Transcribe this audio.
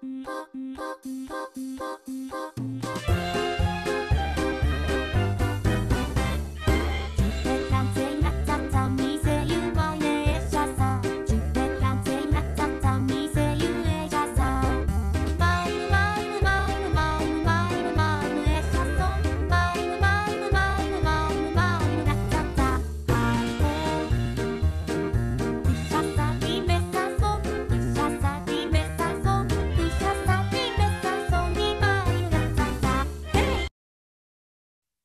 Hey!